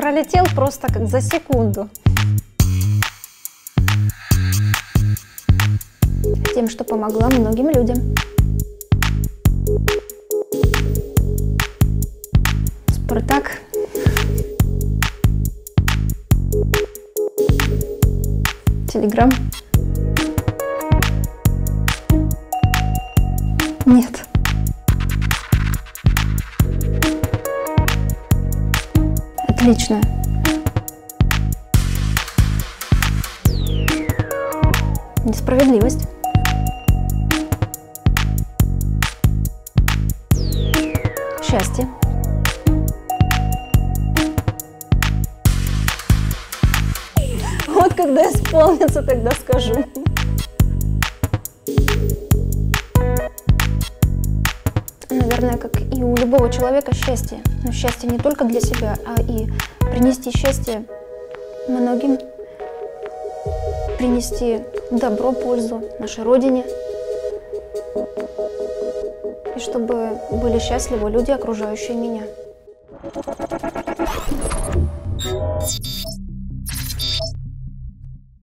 пролетел просто как за секунду. Тем, что помогла многим людям. Спартак. Телеграм. Нет. Отлично. Несправедливость. Счастье. Вот когда исполнится, тогда скажу. Наверное, как и у любого человека счастье. Но счастье не только для себя, а и принести счастье многим, принести добро, пользу нашей Родине. И чтобы были счастливы люди, окружающие меня.